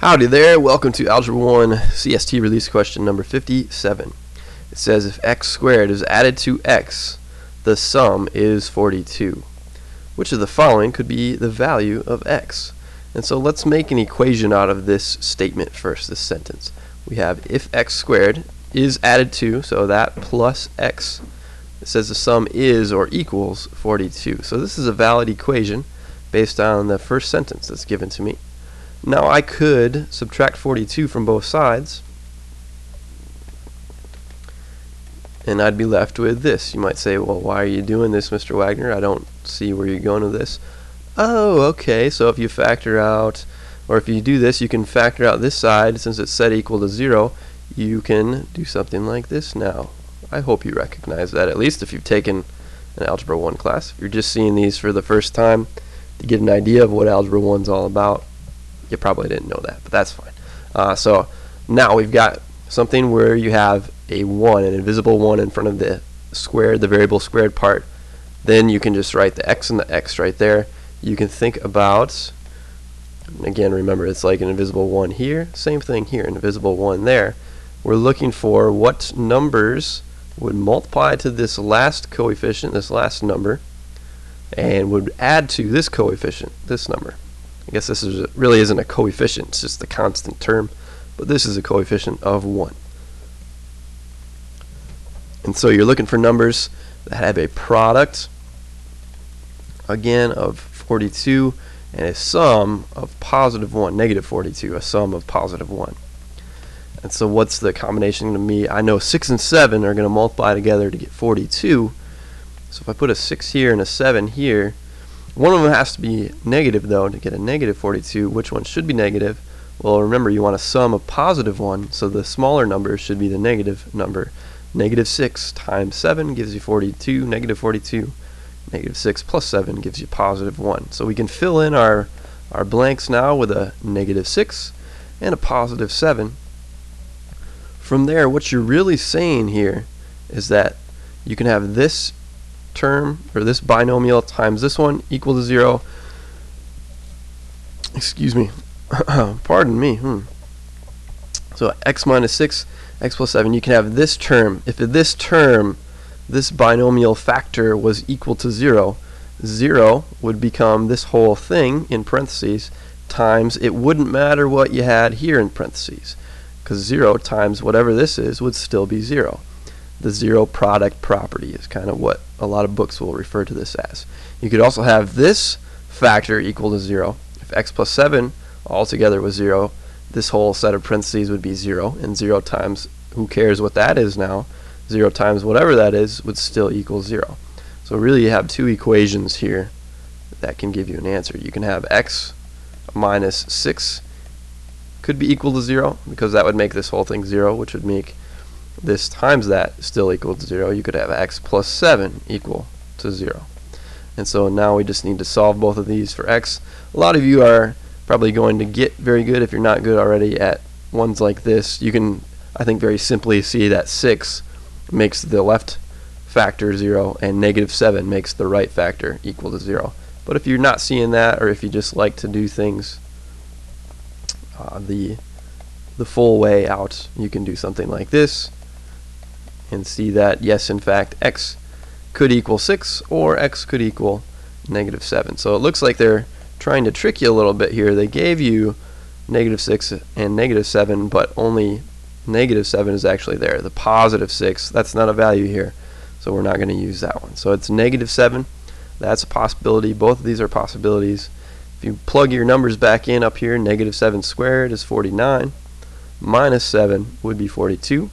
Howdy there, welcome to Algebra 1 CST release question number 57. It says if x squared is added to x, the sum is 42. Which of the following could be the value of x? And so let's make an equation out of this statement first, this sentence. We have if x squared is added to, so that plus x, it says the sum is or equals 42. So this is a valid equation based on the first sentence that's given to me. Now I could subtract 42 from both sides and I'd be left with this. You might say, well, why are you doing this, Mr. Wagner? I don't see where you're going with this. Oh, okay, so if you factor out, or if you do this, you can factor out this side, since it's set equal to 0, you can do something like this now. I hope you recognize that, at least if you've taken an Algebra 1 class. If you're just seeing these for the first time to get an idea of what Algebra 1 is all about, you probably didn't know that, but that's fine. Uh, so now we've got something where you have a 1, an invisible 1 in front of the squared, the variable squared part. Then you can just write the x and the x right there. You can think about, again, remember it's like an invisible 1 here, same thing here, an invisible 1 there. We're looking for what numbers would multiply to this last coefficient, this last number, and would add to this coefficient, this number. I guess this is really isn't a coefficient, it's just a constant term, but this is a coefficient of 1. And so you're looking for numbers that have a product, again, of 42, and a sum of positive 1, negative 42, a sum of positive 1. And so what's the combination going to be? I know 6 and 7 are going to multiply together to get 42. So if I put a 6 here and a 7 here, one of them has to be negative, though, to get a negative 42. Which one should be negative? Well, remember, you want to sum a positive 1, so the smaller number should be the negative number. Negative 6 times 7 gives you 42, negative 42. Negative 6 plus 7 gives you positive 1. So we can fill in our, our blanks now with a negative 6 and a positive 7. From there, what you're really saying here is that you can have this term or this binomial times this one equal to zero. Excuse me. Pardon me. Hmm. so x minus 6 x plus 7 you can have this term. If this term this binomial factor was equal to 0 0 would become this whole thing in parentheses times it wouldn't matter what you had here in parentheses because 0 times whatever this is would still be 0 the zero product property is kind of what a lot of books will refer to this as. You could also have this factor equal to 0. If x plus 7 altogether was 0, this whole set of parentheses would be 0, and 0 times, who cares what that is now, 0 times whatever that is would still equal 0. So really you have two equations here that can give you an answer. You can have x minus 6 could be equal to 0, because that would make this whole thing 0, which would make this times that still equal to 0, you could have x plus 7 equal to 0. And so now we just need to solve both of these for x. A lot of you are probably going to get very good if you're not good already at ones like this. You can, I think, very simply see that 6 makes the left factor 0 and negative 7 makes the right factor equal to 0. But if you're not seeing that or if you just like to do things uh, the the full way out, you can do something like this and see that yes in fact x could equal 6 or x could equal negative 7. So it looks like they're trying to trick you a little bit here. They gave you negative 6 and negative 7 but only negative 7 is actually there. The positive 6, that's not a value here. So we're not going to use that one. So it's negative 7. That's a possibility. Both of these are possibilities. If you plug your numbers back in up here, negative 7 squared is 49. Minus 7 would be 42.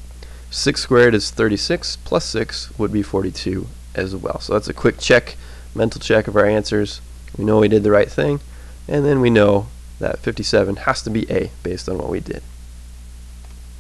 6 squared is 36, plus 6 would be 42 as well. So that's a quick check, mental check of our answers. We know we did the right thing, and then we know that 57 has to be A based on what we did.